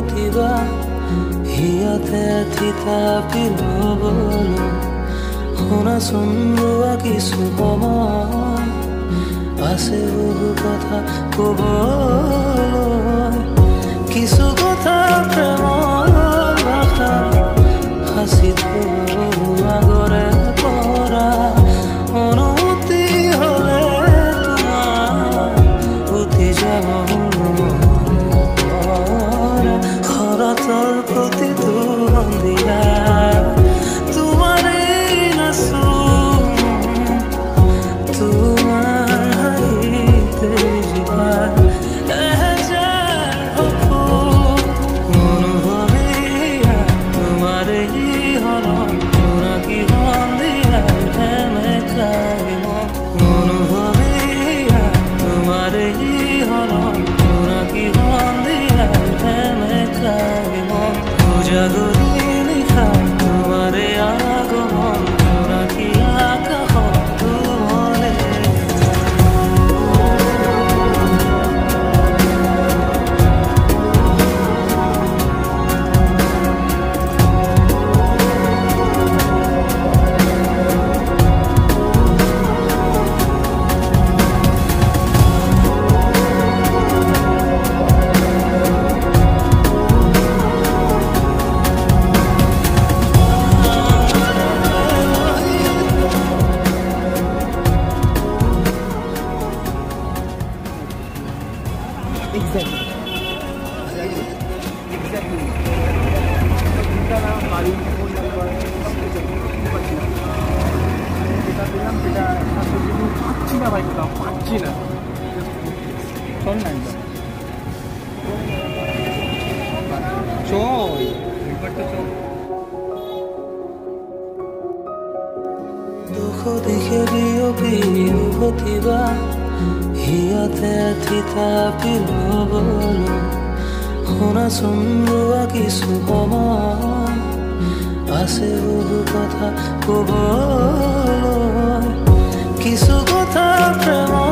কিবা সিহঁতে থিতা পিন্ধবল শুনা চন্দ্ৰ কিছু সময়। আছে বহু কথা কব। Exactly. ঠিকানা বাড়ি বুঝতে না যেটা দিলাম পাচ্ছি না ভাই কোথাও পাচ্ছি না চল না একদম চল একবার দুখ দিশে বিয়পি উভতিবা হিয়াতে থিতা পিলবলৈ শুনাচোন ৰোৱা কিছু সময় আছে বহু কথা ক'বলৈ কিছু কথা প্ৰেমৰ